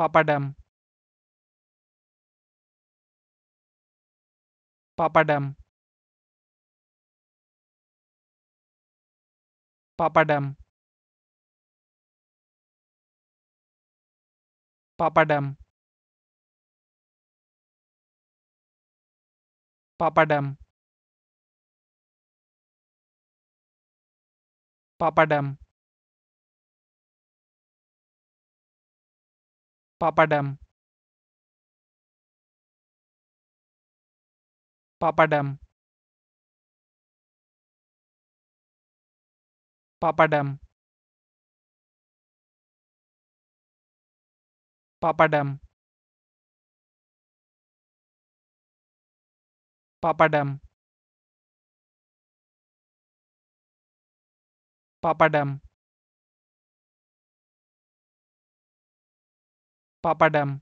papadam papadam papadam papadam papadam papadam papadam. Papadam. Papadam. Papadam. Papadam. Papadam papadum